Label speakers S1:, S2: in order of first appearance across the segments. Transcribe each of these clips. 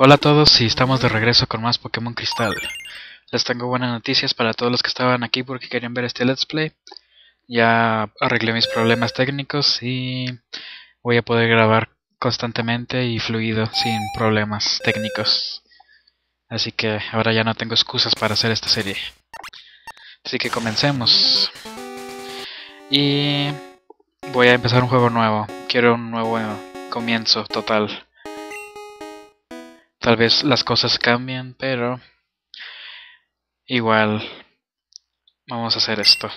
S1: Hola a todos y estamos de regreso con más Pokémon Cristal. Les tengo buenas noticias para todos los que estaban aquí porque querían ver este Let's Play. Ya arreglé mis problemas técnicos y voy a poder grabar constantemente y fluido sin problemas técnicos. Así que ahora ya no tengo excusas para hacer esta serie. Así que comencemos. Y voy a empezar un juego nuevo. Quiero un nuevo comienzo total. Tal vez las cosas cambien, pero igual vamos a hacer esto.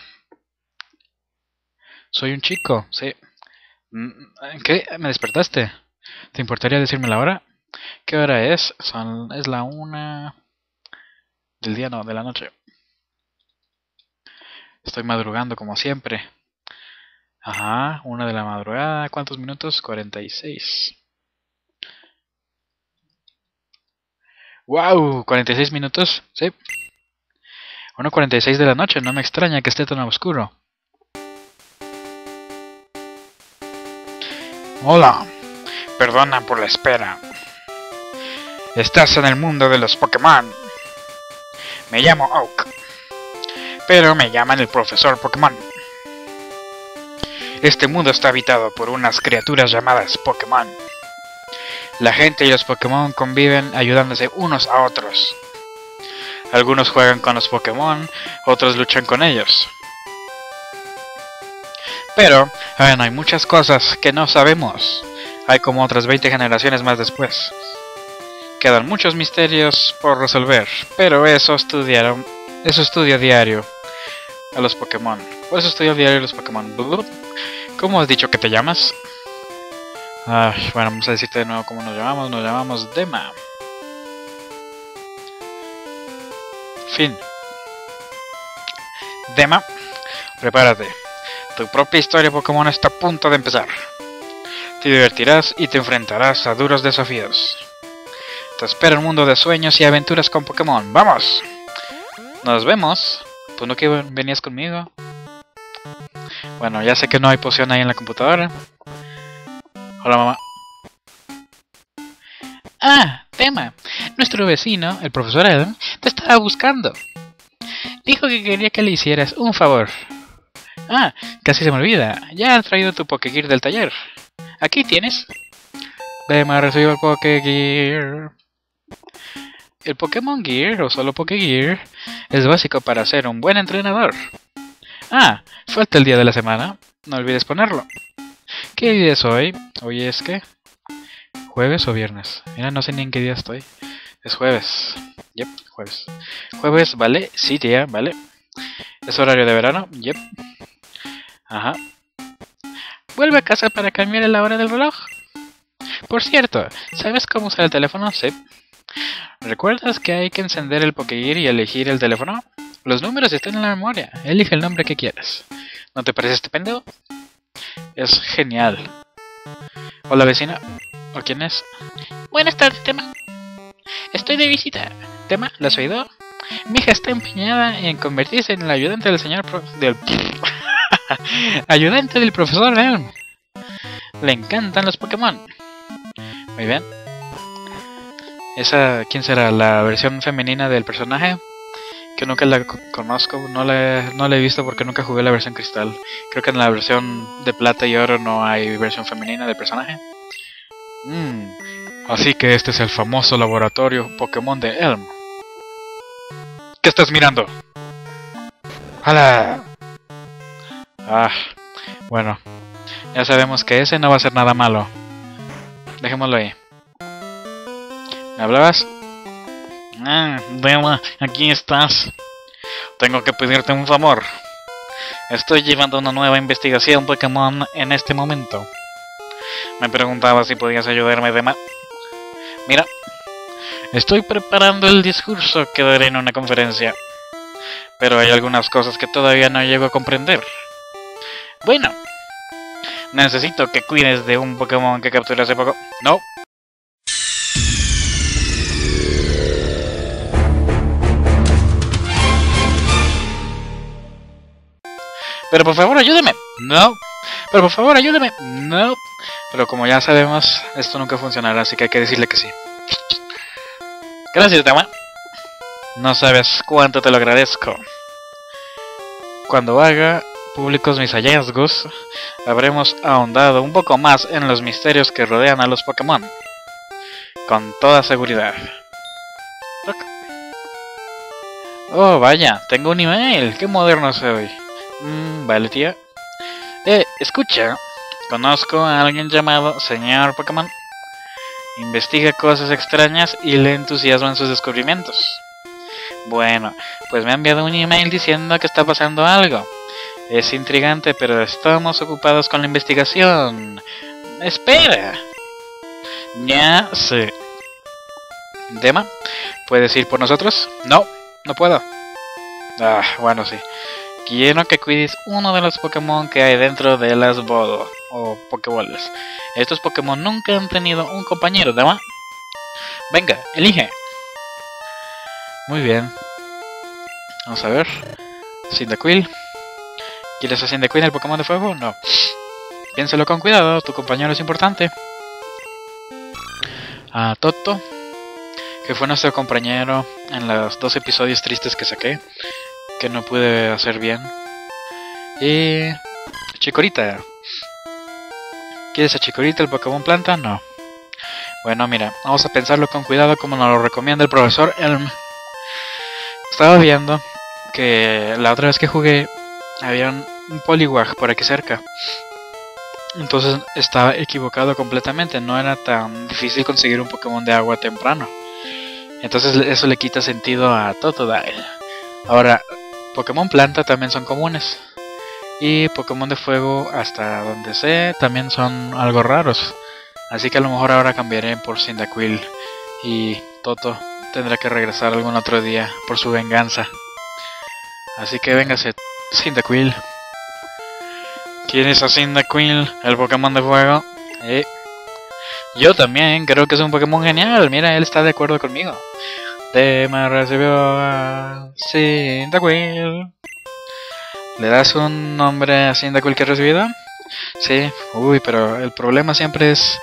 S1: Soy un chico, sí. Mm, ¿Qué? ¿Me despertaste? ¿Te importaría decirme la hora? ¿Qué hora es? Son, es la una del día, no, de la noche. Estoy madrugando como siempre. Ajá, una de la madrugada. ¿Cuántos minutos? 46. ¡Wow! ¿46 minutos? Sí. 1.46 de la noche, no me extraña que esté tan oscuro. Hola, perdona por la espera. Estás en el mundo de los Pokémon. Me llamo Oak, pero me llaman el profesor Pokémon. Este mundo está habitado por unas criaturas llamadas Pokémon. La gente y los Pokémon conviven ayudándose unos a otros. Algunos juegan con los Pokémon, otros luchan con ellos. Pero, bueno, hay muchas cosas que no sabemos. Hay como otras 20 generaciones más después. Quedan muchos misterios por resolver, pero eso estudiaron, eso estudia diario a los Pokémon. Por eso estudio diario a los Pokémon. ¿Cómo has dicho que te llamas? Bueno, vamos a decirte de nuevo cómo nos llamamos. Nos llamamos Dema. Fin. Dema, prepárate. Tu propia historia Pokémon está a punto de empezar. Te divertirás y te enfrentarás a duros desafíos. Te espera un mundo de sueños y aventuras con Pokémon. ¡Vamos! Nos vemos. ¿Tú no que venías conmigo? Bueno, ya sé que no hay poción ahí en la computadora. Hola, mamá. Ah, tema. Nuestro vecino, el profesor Adam, te estaba buscando. Dijo que quería que le hicieras un favor. Ah, casi se me olvida. Ya has traído tu Pokégear del taller. Aquí tienes. Dema recibido el Pokégear. El Pokémon Gear, o solo Pokégear, es básico para ser un buen entrenador. Ah, falta el día de la semana. No olvides ponerlo. ¿Qué día es hoy? Hoy es que... ¿Jueves o viernes? Mira, no sé ni en qué día estoy. Es jueves. Yep, jueves. Jueves, ¿vale? Sí, tía, ¿vale? ¿Es horario de verano? Yep. Ajá. ¿Vuelve a casa para cambiar la hora del reloj? Por cierto, ¿sabes cómo usar el teléfono? Sí. ¿Recuerdas que hay que encender el Pokégear y elegir el teléfono? Los números están en la memoria. Elige el nombre que quieras. ¿No te parece estupendo? Es genial. Hola vecina. ¿O quién es? Buenas tardes, Tema. Estoy de visita. Tema, ¿lo has oído? Mi hija está empeñada en convertirse en el ayudante del señor del ayudante del profesor Elm. Le encantan los Pokémon. Muy bien. ¿Esa quién será? ¿La versión femenina del personaje? Que nunca la conozco, no la, no la he visto porque nunca jugué la versión cristal. Creo que en la versión de plata y oro no hay versión femenina del personaje. Mm, así que este es el famoso laboratorio Pokémon de Elm. ¿Qué estás mirando? ¡Hala! Ah, bueno. Ya sabemos que ese no va a ser nada malo. Dejémoslo ahí. ¿Me hablabas? Ah, Dema, aquí estás. Tengo que pedirte un favor. Estoy llevando una nueva investigación Pokémon en este momento. Me preguntaba si podías ayudarme, Dema. Mira, estoy preparando el discurso que daré en una conferencia. Pero hay algunas cosas que todavía no llego a comprender. Bueno, necesito que cuides de un Pokémon que capturé hace poco. No, Pero por favor ayúdeme. No. Pero por favor ayúdeme. No. Pero como ya sabemos, esto nunca funcionará, así que hay que decirle que sí. Gracias, dama. No sabes cuánto te lo agradezco. Cuando haga públicos mis hallazgos, habremos ahondado un poco más en los misterios que rodean a los Pokémon. Con toda seguridad. Oh, vaya, tengo un email. Qué moderno soy. Mm, vale, tía. Eh, escucha. Conozco a alguien llamado Señor Pokémon. Investiga cosas extrañas y le entusiasman sus descubrimientos. Bueno, pues me ha enviado un email diciendo que está pasando algo. Es intrigante, pero estamos ocupados con la investigación. Espera. Ya sé. ¿Dema? ¿Puedes ir por nosotros? No, no puedo. Ah, bueno, sí. Quiero que cuides uno de los Pokémon que hay dentro de las Bodo o Pokéballs. Estos Pokémon nunca han tenido un compañero, Dema. Venga, elige. Muy bien. Vamos a ver. Cyndaquil. ¿Quieres a Cyndaquil el Pokémon de fuego? No. Piénselo con cuidado, tu compañero es importante. A Toto, que fue nuestro compañero en los dos episodios tristes que saqué, que no pude hacer bien. Y Chikorita. ¿Quieres a Chikorita el Pokémon planta? No. Bueno, mira, vamos a pensarlo con cuidado como nos lo recomienda el profesor Elm. Estaba viendo que la otra vez que jugué había un, Poliwag por aquí cerca. Entonces estaba equivocado completamente, no era tan difícil conseguir un Pokémon de agua temprano. Entonces eso le quita sentido a Totodile. Ahora, Pokémon planta también son comunes. Y Pokémon de fuego, hasta donde sé, también son algo raros. Así que a lo mejor ahora cambiaré por Cyndaquil y Toto tendrá que regresar algún otro día por su venganza. Así que véngase, Cyndaquil. ¿Quién es a Cyndaquil, el Pokémon de fuego? Eh. Yo también creo que es un Pokémon genial. Mira, él está de acuerdo conmigo. Tema recibió a Cyndaquil. ¿Le das un nombre a Cyndaquil que ha recibido? Sí, uy, pero el problema siempre es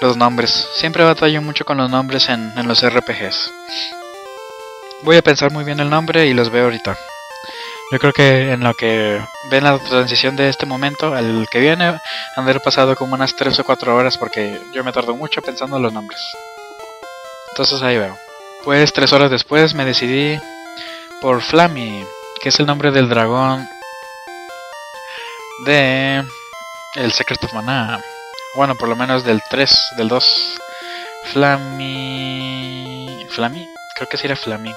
S1: los nombres. Siempre batallo mucho con los nombres en, los RPGs. Voy a pensar muy bien el nombre y los veo ahorita. Yo creo que en lo que ven la transición de este momento al que viene, han de haber pasado como unas 3 o 4 horas porque yo me tardo mucho pensando en los nombres. Entonces ahí veo. Pues 3 horas después me decidí por Flammy, que es el nombre del dragón de el Secret of Mana. Bueno, por lo menos del 3, del 2. Flammy... ¿Flammy? Creo que sí era Flammy.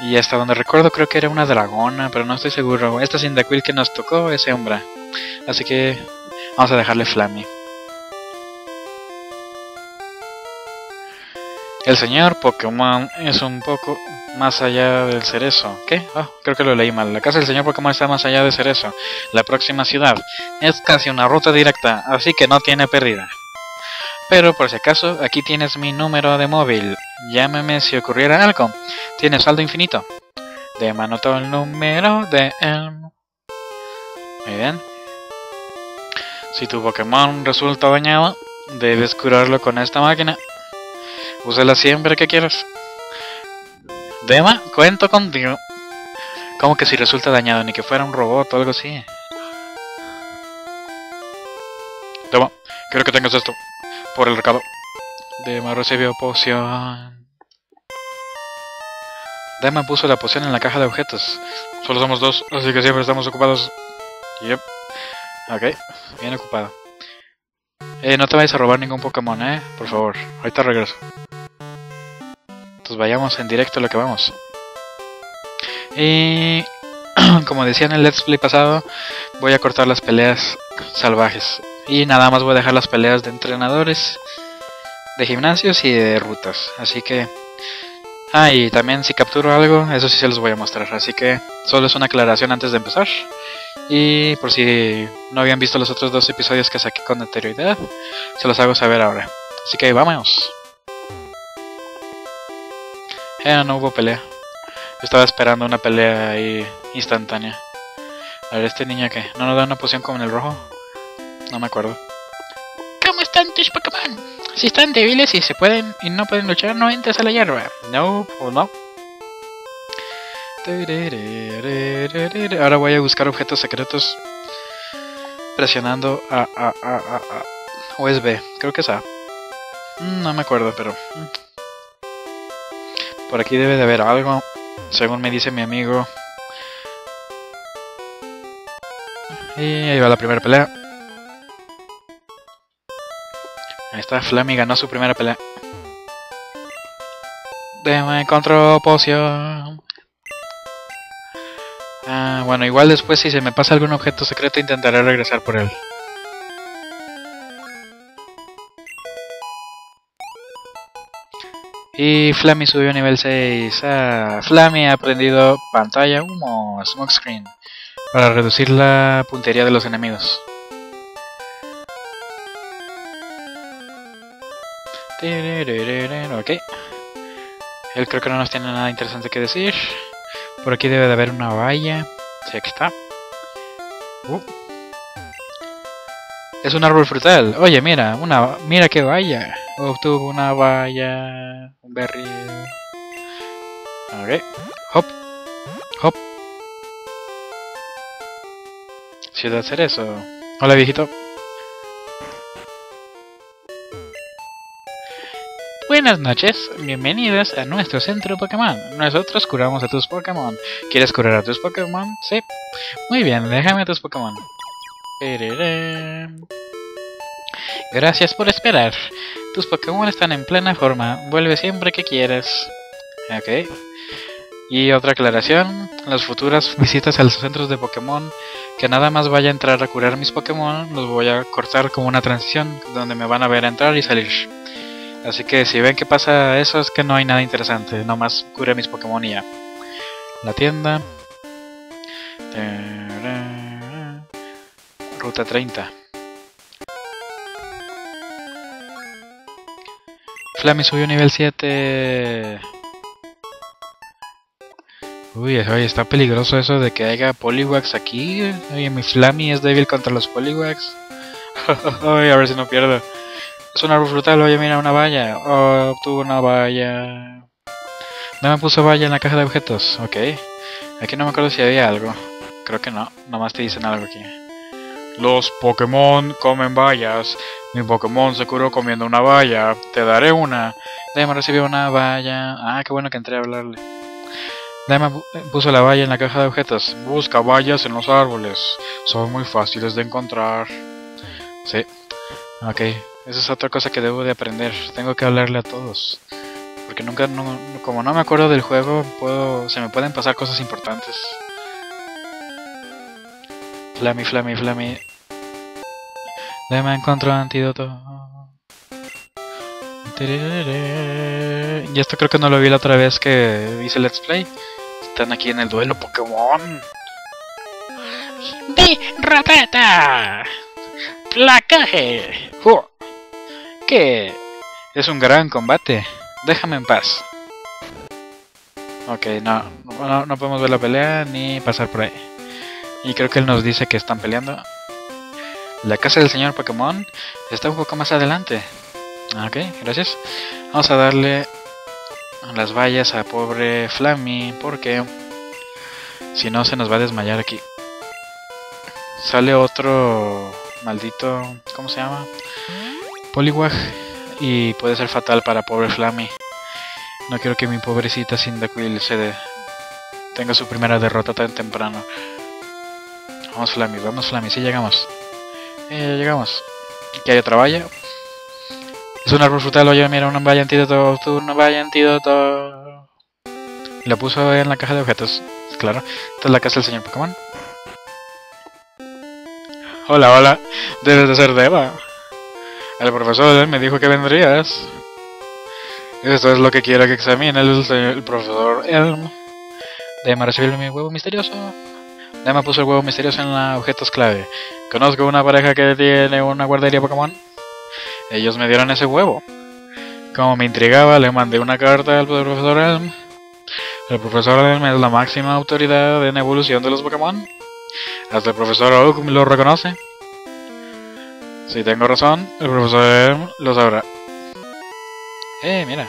S1: Y hasta donde recuerdo creo que era una dragona, pero no estoy seguro. Esta Cyndaquil que nos tocó es hembra. Así que vamos a dejarle Flammy. El señor Pokémon es un poco más allá del cerezo. ¿Qué? Oh, creo que lo leí mal. La casa del señor Pokémon está más allá de cerezo. La próxima ciudad es casi una ruta directa, así que no tiene pérdida. Pero por si acaso, aquí tienes mi número de móvil. Llámeme si ocurriera algo. Tienes saldo infinito. De mano todo el número de él. Muy bien. Si tu Pokémon resulta dañado, debes curarlo con esta máquina. Úsala siempre que quieras. Dema, cuento contigo. Como que si resulta dañado, ni que fuera un robot o algo así. Dema, quiero que tengas esto. Por el recado. Dema recibió poción. Dema puso la poción en la caja de objetos. Solo somos dos, así que siempre estamos ocupados. Yep. Ok, bien ocupado. Eh, no te vayas a robar ningún Pokémon, eh. Por favor, ahorita regreso. Pues vayamos en directo a lo que vamos. Y como decía en el Let's Play pasado, voy a cortar las peleas salvajes. Y nada más voy a dejar las peleas de entrenadores, de gimnasios y de rutas. Así que... Ah, y también si capturo algo, eso sí se los voy a mostrar. Así que solo es una aclaración antes de empezar. Y por si no habían visto los otros dos episodios que saqué con anterioridad, se los hago saber ahora. Así que vamos. Eh, no hubo pelea. estaba esperando una pelea ahí instantánea. A ver, este niño que no nos da una poción como en el rojo. No me acuerdo. ¿Cómo están tus Pokémon? Si están débiles y se pueden y no pueden luchar, no entres a la hierba.
S2: No, o no.
S1: Ahora voy a buscar objetos secretos presionando a, a, a, a, a. O es B, creo que es A. No me acuerdo, pero... Por aquí debe de haber algo, según me dice mi amigo. Y ahí va la primera pelea. Ahí está, Flammy ganó su primera pelea. Deme encontró poción. Ah, bueno, igual después si se me pasa algún objeto secreto intentaré regresar por él. Y Flammy subió a nivel 6. Ah, Flammy ha aprendido pantalla humo, smoke screen, para reducir la puntería de los enemigos. Ok. Él creo que no nos tiene nada interesante que decir. Por aquí debe de haber una valla. Sí, aquí está. Uh. Es un árbol frutal. Oye, mira, una, mira qué valla. Obtuvo una valla, un berry. Ok. Hop. Hop. Ciudad Cerezo. Hola, viejito. Buenas noches, bienvenidos a nuestro centro Pokémon. Nosotros curamos a tus Pokémon. ¿Quieres curar a tus Pokémon? Sí. Muy bien, déjame a tus Pokémon. Gracias por esperar. Tus Pokémon están en plena forma. Vuelve siempre que quieras. Ok. Y otra aclaración, las futuras visitas a los centros de Pokémon, que nada más vaya a entrar a curar mis Pokémon, los voy a cortar como una transición, donde me van a ver entrar y salir. Así que si ven que pasa eso es que no hay nada interesante, nomás cure mis Pokémon ya. La tienda. Ruta 30. Flammy subió nivel 7. Uy, está peligroso eso de que haya Poliwax aquí. Oye, mi Flammy es débil contra los Poliwax. A ver si no pierdo. Es un árbol frutal, oye, mira, una valla. Oh, obtuvo una valla. No me puso valla en la caja de objetos. Ok. Aquí no me acuerdo si había algo. Creo que no. Nomás te dicen algo aquí. Los Pokémon comen vallas. Mi Pokémon se curó comiendo una valla. Te daré una. Dema recibió una valla. Ah, qué bueno que entré a hablarle. Dema pu- puso la valla en la caja de objetos. Busca vallas en los árboles. Son muy fáciles de encontrar. Sí. Ok. Esa es otra cosa que debo de aprender. Tengo que hablarle a todos. Porque nunca, no- como no me acuerdo del juego, puedo, se me pueden pasar cosas importantes. Flammy, Flammy, Flammy. Deme encontró antídoto. Y esto creo que no lo vi la otra vez que hice Let's Play. Están aquí en el duelo Pokémon. ¡De ratata! ¡Placaje! ¿Qué? Es un gran combate. Déjame en paz. Ok, no, no, no podemos ver la pelea ni pasar por ahí. Y creo que él nos dice que están peleando. La casa del señor Pokémon está un poco más adelante. Ok, gracias. Vamos a darle las vallas a pobre Flammy porque si no se nos va a desmayar aquí. Sale otro maldito, ¿cómo se llama? Poliwag y puede ser fatal para pobre Flammy. No quiero que mi pobrecita Cyndaquil se de- tenga su primera derrota tan temprano. Vamos Flammy, vamos Flammy, sí llegamos. Eh, llegamos. Aquí hay otra valla. Es un árbol frutal, oye, mira, una valla antídoto, tú, una valla antídoto. La puso en la caja de objetos, claro. Esta es la casa del señor Pokémon. Hola, hola, debes de ser Deva. El profesor me dijo que vendrías. Esto es lo que quiero que examine el, el profesor Elm. Dema recibió mi huevo misterioso. Dema puso el huevo misterioso en la objetos clave. Conozco una pareja que tiene una guardería Pokémon. Ellos me dieron ese huevo. Como me intrigaba, le mandé una carta al profesor Elm. El profesor Elm es la máxima autoridad en evolución de los Pokémon. Hasta el profesor Oak lo reconoce. Si tengo razón, el profesor lo sabrá. Eh, mira.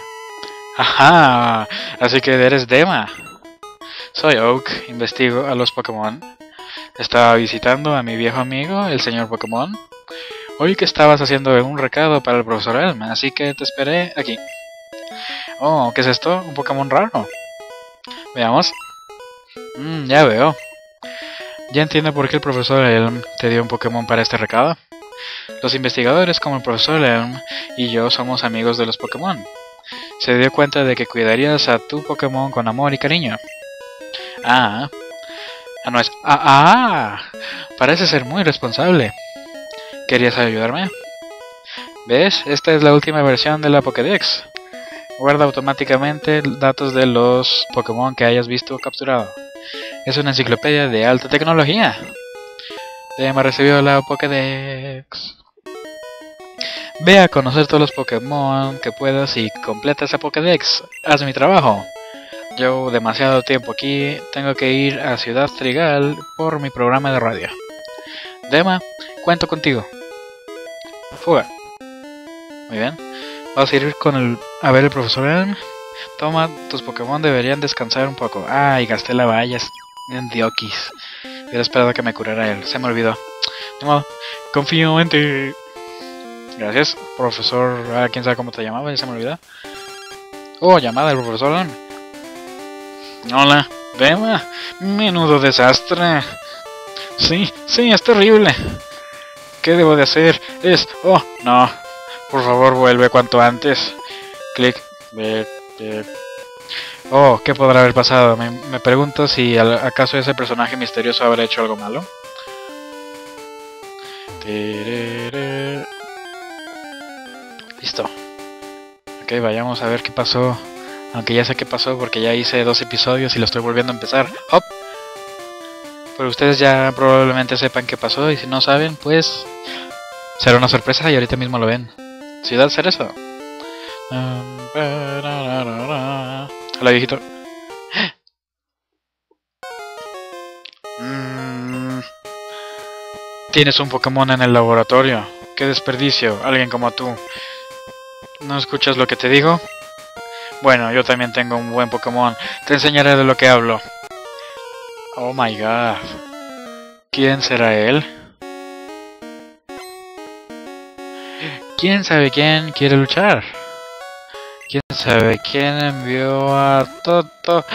S1: Ajá, así que eres Dema. Soy Oak, investigo a los Pokémon. Estaba visitando a mi viejo amigo, el señor Pokémon. Oí que estabas haciendo un recado para el profesor Elm, así que te esperé aquí. Oh, ¿qué es esto? Un Pokémon raro. Veamos. Mm, ya veo. Ya entiendo por qué el profesor Elm te dio un Pokémon para este recado. Los investigadores como el profesor Elm y yo somos amigos de los Pokémon. Se dio cuenta de que cuidarías a tu Pokémon con amor y cariño. Ah. Ah, no es... Ah, ah. Parece ser muy responsable. ¿Querías ayudarme? ¿Ves? Esta es la última versión de la Pokédex. Guarda automáticamente datos de los Pokémon que hayas visto o capturado. Es una enciclopedia de alta tecnología. Hemos recibido la Pokédex. Ve a conocer todos los Pokémon que puedas y completa esa Pokédex. Haz mi trabajo. Llevo demasiado tiempo aquí, tengo que ir a Ciudad Trigal por mi programa de radio. Dema, cuento contigo. Fuga. Muy bien. Vamos a ir con el, a ver el profesor Elm. Toma, tus Pokémon deberían descansar un poco. Ay, gasté la valla en Diokis. Hubiera esperado que me curara él. Se me olvidó. No, confío en ti. Gracias, profesor. Ah, quién sabe cómo te llamaba, ya se me olvidó. Oh, llamada del profesor Elm. Hola, Bema. Menudo desastre. Sí, sí, es terrible. ¿Qué debo de hacer? Es... Oh, no. Por favor, vuelve cuanto antes. Clic. Oh, ¿qué podrá haber pasado? Me, pregunto si acaso ese personaje misterioso habrá hecho algo malo. Listo. Ok, vayamos a ver qué pasó. Aunque ya sé qué pasó porque ya hice dos episodios y lo estoy volviendo a empezar. ¡Hop! Pero ustedes ya probablemente sepan qué pasó y si no saben, pues será una sorpresa y ahorita mismo lo ven. Ciudad Cerezo. Hola viejito. Mm. Tienes un Pokémon en el laboratorio. Qué desperdicio, alguien como tú. ¿No escuchas lo que te digo? Bueno, yo también tengo un buen Pokémon. Te enseñaré de lo que hablo. Oh my god. ¿Quién será él? ¿Quién sabe quién quiere luchar? ¿Quién sabe quién envió a Toto?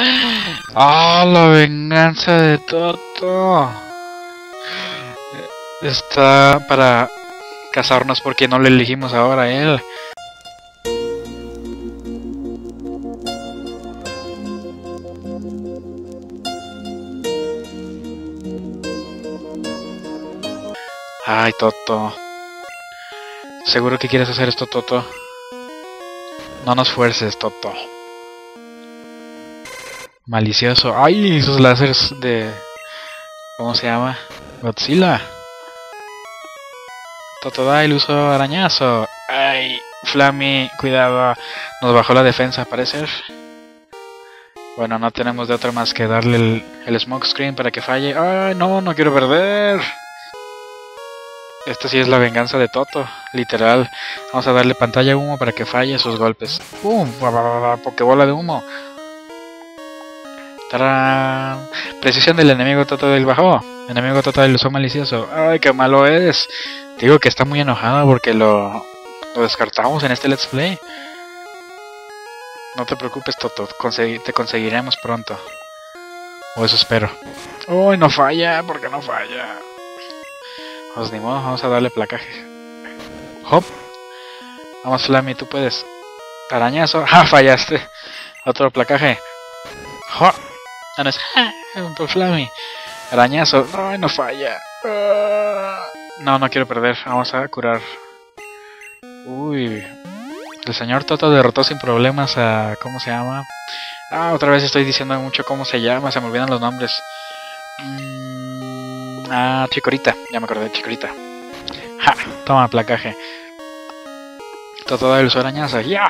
S1: ¡Ah, la venganza de Toto! Está para casarnos porque no le elegimos ahora a él. Ay, Toto. Seguro que quieres hacer esto, Toto. No nos fuerces, Toto. Malicioso. ¡Ay! Esos láseres de... ¿Cómo se llama? Godzilla. Toto da el uso arañazo. ¡Ay! Flammy, cuidado. Nos bajó la defensa, parece. Bueno, no tenemos de otra más que darle el, el smoke screen para que falle. ¡Ay, no! No quiero perder. Esta sí es la venganza de Toto, literal. Vamos a darle pantalla humo para que falle sus golpes. ¡Pum! Pokebola de humo. ¡Tarán! Precisión del enemigo Toto del bajo. Enemigo Toto del uso malicioso. ¡Ay, qué malo es! Digo que está muy enojado porque lo, lo descartamos en este Let's Play. No te preocupes, Toto. te conseguiremos pronto. O eso espero. ¡Uy, no falla! ¿Por qué no falla? Pues ni modo, vamos a darle placaje. Hop. Vamos, Flammy, tú puedes. Arañazo. ¡Ah, fallaste! Otro placaje. ¡Hop! Ah, no es. ¡Ah! Flammy. Arañazo. ¡Ay, no falla! No, no quiero perder. Vamos a curar. Uy. El señor Toto derrotó sin problemas a... ¿Cómo se llama? Ah, otra vez estoy diciendo mucho cómo se llama. Se me olvidan los nombres. Ah, Chicorita. Ya me acordé de Chicorita. Ja, toma placaje. Todo el arañazo. ¡Ya!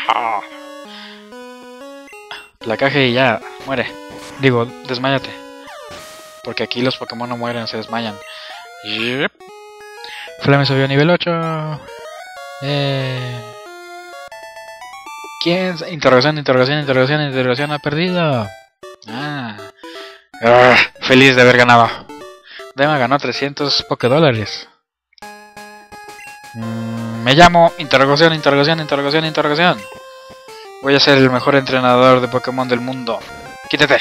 S1: Placaje y ya. Muere. Digo, desmayate. Porque aquí los Pokémon no mueren, se desmayan. Flame subió a nivel 8. Eh... ¿Quién? Interrogación, interrogación, interrogación, interrogación ha perdido. Ah. ah. Feliz de haber ganado. Dema ganó 300 poke dólares. Mm, me llamo interrogación, interrogación, interrogación, interrogación. Voy a ser el mejor entrenador de Pokémon del mundo. Quítate.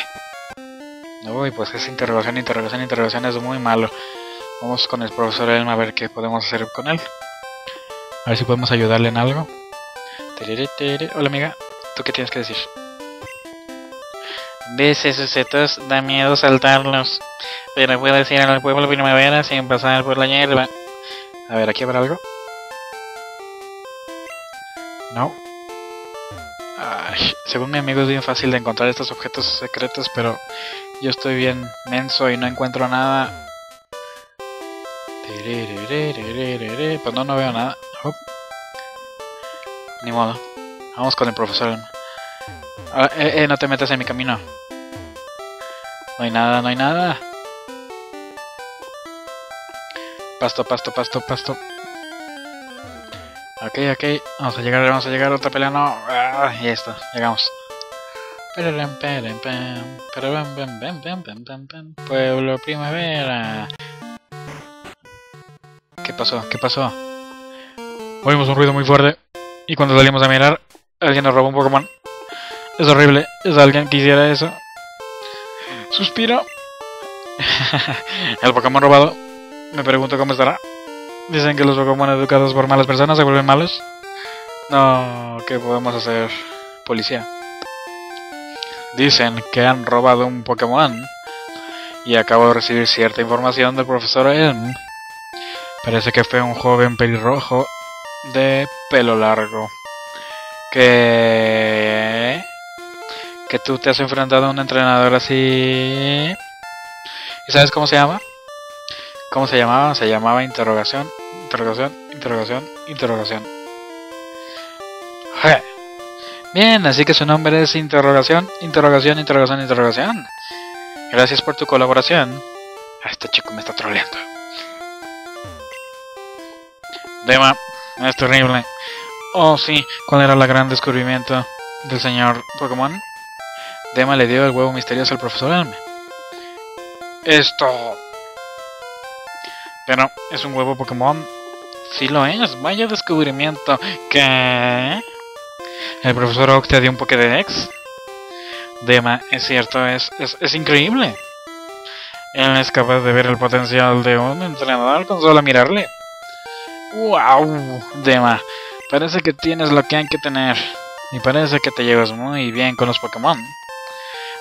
S1: Uy, pues esa interrogación, interrogación, interrogación es muy malo. Vamos con el profesor Elma a ver qué podemos hacer con él. A ver si podemos ayudarle en algo. Hola amiga, ¿tú qué tienes que decir? ¿Ves esos setos? Da miedo saltarlos. Pero puedes ir al pueblo primavera sin pasar por la hierba. A ver, ¿aquí habrá algo? No. Ay, según mi amigo es bien fácil de encontrar estos objetos secretos, pero yo estoy bien menso y no encuentro nada. Pues no, no veo nada. Ni modo. Vamos con el profesor. Ah, eh, eh, no te metas en mi camino. No hay nada, no hay nada. Pasto, pasto, pasto, pasto. Ok, ok. Vamos a llegar, vamos a llegar. Otra pelea, no. Ah, y esto, llegamos. Pueblo primavera. ¿Qué pasó? ¿Qué pasó? Oímos un ruido muy fuerte. Y cuando salimos a mirar, alguien nos robó un Pokémon. Es horrible. Es alguien que hiciera eso. Suspiro. El Pokémon robado. Me pregunto cómo estará. Dicen que los Pokémon educados por malas personas se vuelven malos. No, ¿qué podemos hacer? Policía. Dicen que han robado un Pokémon. Y acabo de recibir cierta información del profesor Elm. Parece que fue un joven pelirrojo de pelo largo. Que... Que tú te has enfrentado a un entrenador así... ¿Y sabes cómo se llama? ¿Cómo se llamaba? Se llamaba interrogación, interrogación, interrogación, interrogación. Bien, así que su nombre es interrogación, interrogación, interrogación, interrogación. Gracias por tu colaboración. Ah, este chico me está troleando. Dema, es terrible. Oh, sí, ¿cuál era el gran descubrimiento del señor Pokémon? Dema le dio el huevo misterioso al profesor Elme. Esto... Pero, ¿es un huevo Pokémon? Sí lo es, vaya descubrimiento. ¿Qué? ¿El profesor Oak te dio un Pokédex? Dema, es cierto, es, es, es increíble. Él es capaz de ver el potencial de un entrenador con solo mirarle. ¡Wow! Dema, parece que tienes lo que hay que tener. Y parece que te llevas muy bien con los Pokémon.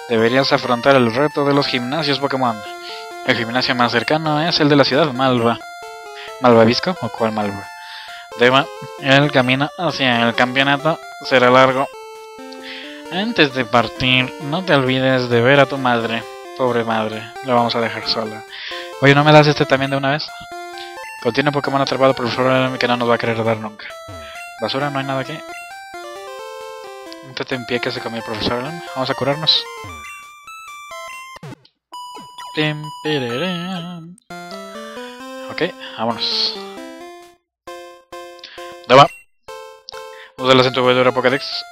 S1: Deberías afrontar el reto de los gimnasios Pokémon. El gimnasio más cercano es el de la ciudad Malva. ¿Malvavisco o cuál Malva? Dema, el camino hacia el campeonato será largo. Antes de partir, no te olvides de ver a tu madre. Pobre madre, la vamos a dejar sola. Oye, ¿no me das este también de una vez? Contiene Pokémon atrapado por el que no nos va a querer dar nunca. Basura, no hay nada aquí. En se comió el profesor Vamos a curarnos. Ok, vámonos. Dama. Usa la centuvedura Pokédex.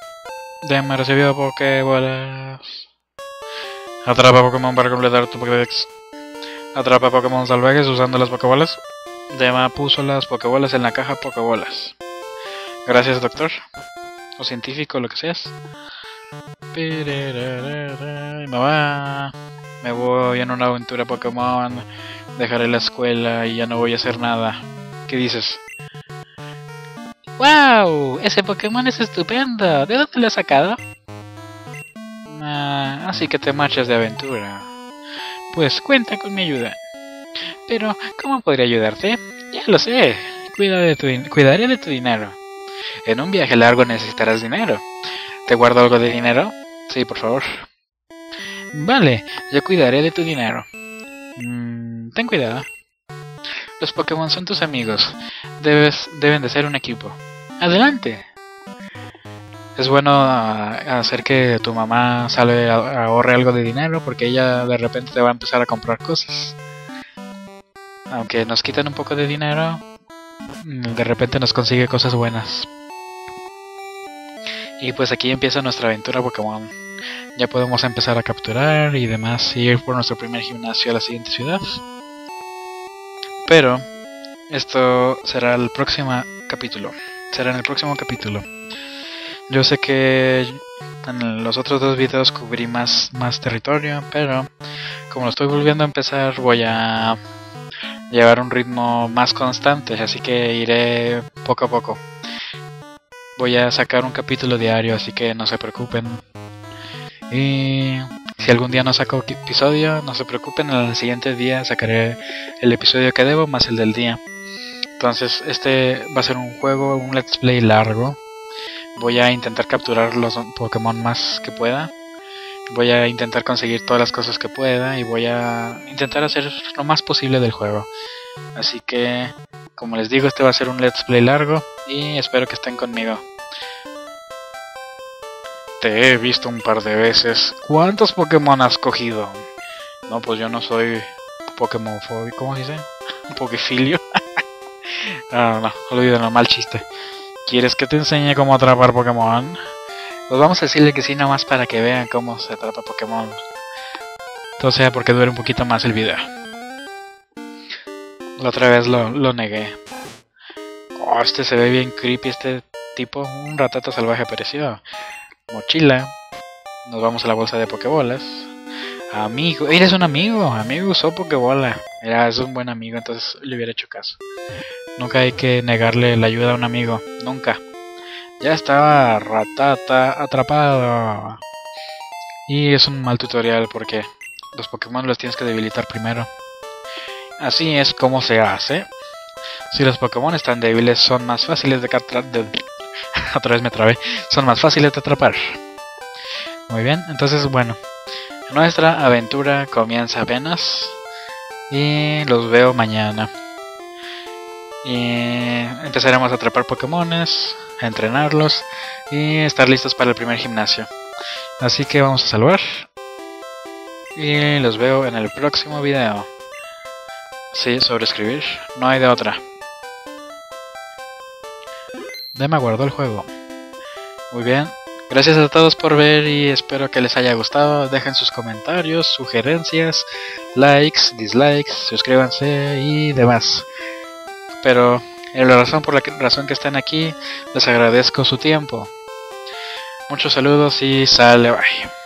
S1: Dema recibido Pokébolas. Atrapa Pokémon para completar tu Pokédex. Atrapa Pokémon salvajes usando las Pokébolas. Dema puso las Pokébolas en la caja Pokébolas. Gracias, doctor. O científico, lo que seas. Mamá, me voy en una aventura Pokémon. Dejaré la escuela y ya no voy a hacer nada. ¿Qué dices? ¡Wow! Ese Pokémon es estupendo. ¿De dónde lo has sacado? Ah, así que te marchas de aventura. Pues cuenta con mi ayuda. Pero, ¿cómo podría ayudarte? Ya lo sé. Cuida de tu cuidaré de tu dinero. En un viaje largo necesitarás dinero. ¿Te guardo algo de dinero? Sí, por favor. Vale, yo cuidaré de tu dinero. Mm, ten cuidado. Los Pokémon son tus amigos. Debes, deben de ser un equipo. Adelante. Es bueno ah, hacer que tu mamá sale ahorre algo de dinero porque ella de repente te va a empezar a comprar cosas. Aunque nos quiten un poco de dinero, de repente nos consigue cosas buenas. Y pues aquí empieza nuestra aventura Pokémon. Ya podemos empezar a capturar y demás, y ir por nuestro primer gimnasio a la siguiente ciudad. Pero esto será el próximo capítulo. Será en el próximo capítulo. Yo sé que en los otros dos videos cubrí más, más territorio, pero como lo estoy volviendo a empezar voy a llevar un ritmo más constante, así que iré poco a poco. Voy a sacar un capítulo diario, así que no se preocupen. Y si algún día no saco episodio, no se preocupen, el siguiente día sacaré el episodio que debo más el del día. Entonces, este va a ser un juego, un let's play largo. Voy a intentar capturar los Pokémon más que pueda. Voy a intentar conseguir todas las cosas que pueda y voy a intentar hacer lo más posible del juego. Así que, como les digo, este va a ser un let's play largo y espero que estén conmigo. Te he visto un par de veces. ¿Cuántos Pokémon has cogido? No, pues yo no soy Pokémon ¿cómo se dice? Un Pokefilio. no, no, no, mal chiste. ¿Quieres que te enseñe cómo atrapar Pokémon? Pues vamos a decirle que sí, nomás para que vean cómo se atrapa Pokémon. Entonces, porque dure un poquito más el video. La otra vez lo, negué. Oh, este se ve bien creepy, este tipo. Un ratata salvaje apareció. Mochila. Nos vamos a la bolsa de Pokébolas. Amigo, eres un amigo. Amigo usó Pokébola. Era, es un buen amigo, entonces le hubiera hecho caso. Nunca hay que negarle la ayuda a un amigo. Nunca. Ya estaba Ratata atrapado. Y es un mal tutorial porque los Pokémon los tienes que debilitar primero. Así es como se hace. Si los Pokémon están débiles son más fáciles de, de Otra vez me trabé. Son más fáciles de atrapar. Muy bien, entonces bueno. Nuestra aventura comienza apenas. Y los veo mañana. Y empezaremos a atrapar Pokémones a entrenarlos y estar listos para el primer gimnasio. Así que vamos a salvar. Y los veo en el próximo video. Sí, sobre escribir, no hay de otra. Dema guardó el juego. Muy bien. Gracias a todos por ver y espero que les haya gustado. Dejen sus comentarios, sugerencias, likes, dislikes, suscríbanse y demás. Pero y la razón por la razón que están aquí, les agradezco su tiempo. Muchos saludos y sale bye.